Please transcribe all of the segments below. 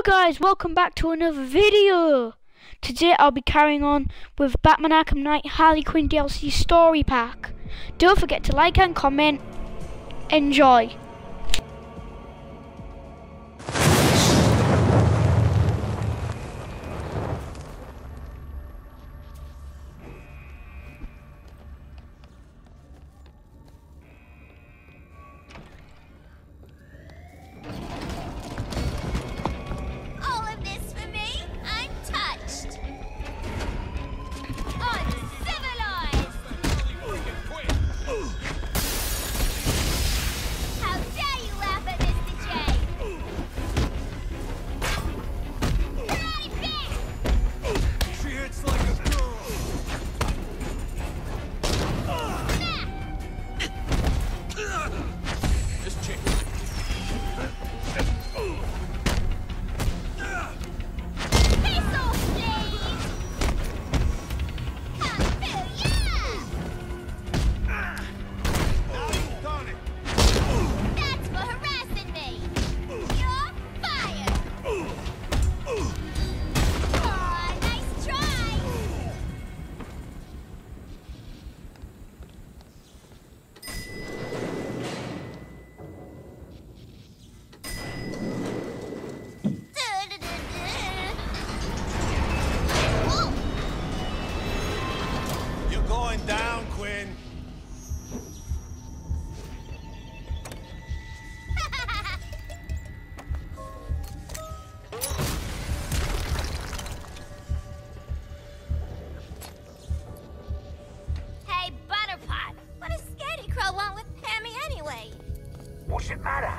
Hello guys, welcome back to another video. Today I'll be carrying on with Batman Arkham Knight Harley Quinn DLC story pack. Don't forget to like and comment. Enjoy. What's it matter?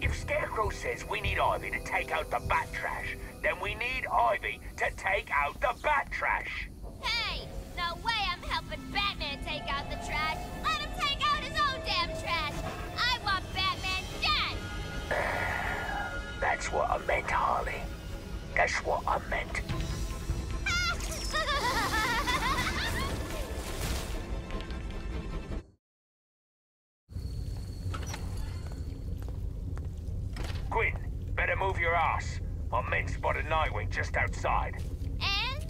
If Scarecrow says we need Ivy to take out the bat trash, then we need Ivy to take out the bat trash. Hey, no way I'm helping Batman take out the trash. Let him take out his own damn trash. I want Batman dead. That's what I meant, Harley. That's what I meant. Ass. My men spotted Nightwing just outside. and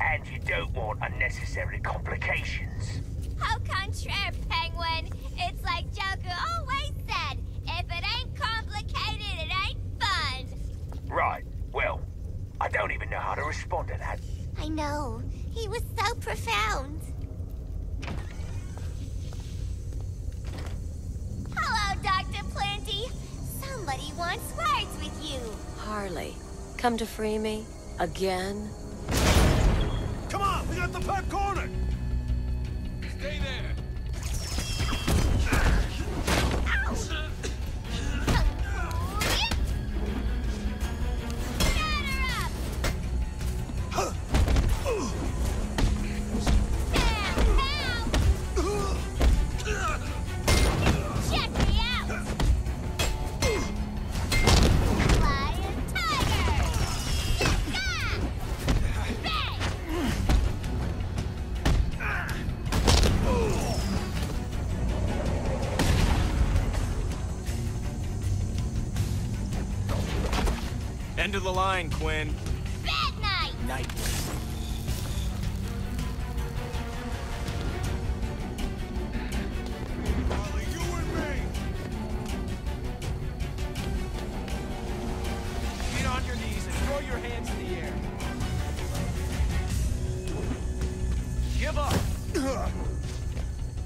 And you don't want unnecessary complications. how contraire, Penguin. It's like Joker always said. If it ain't complicated, it ain't fun. Right, well, I don't even know how to respond to that. I know. He was so profound. Hello, Dr. Planty. Somebody wants words with you. Harley, come to free me? Again? Come on, we got the pet corner. End of the line, Quinn. Bad night! Nightwing.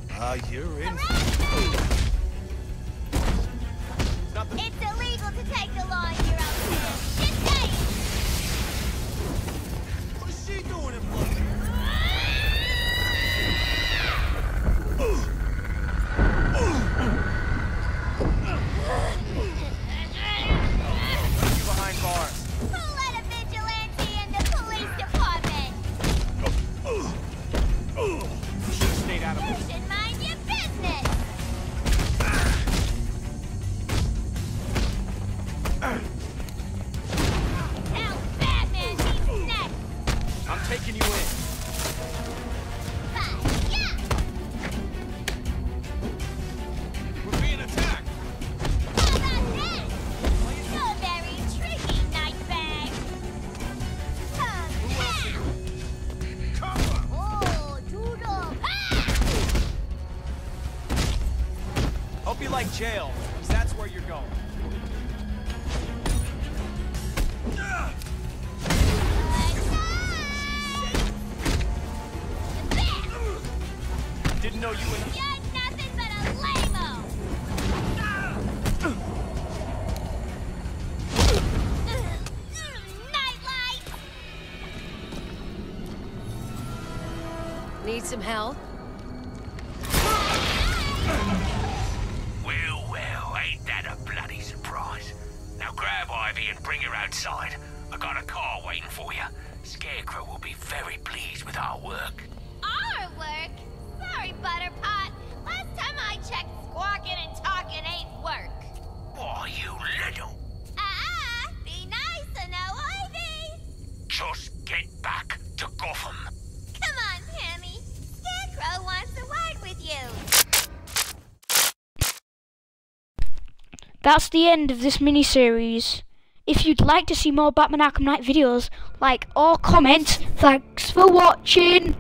Harley, you and me. Get like jail, 'cause that's where you're going. Didn't know you and You're nothing but a lame-o. Nightlight! Need some help? Bring her outside. I got a car waiting for you. Scarecrow will be very pleased with our work. Our work? Sorry, Butterpot. Last time I checked, squawking and talking ain't work. Why, you little... Ah, be nice, and no Ivy. Just get back to Gotham. Come on, Pammy. Scarecrow wants a word with you. That's the end of this mini-series. If you'd like to see more Batman Arkham Knight videos, like or comment, thanks for watching!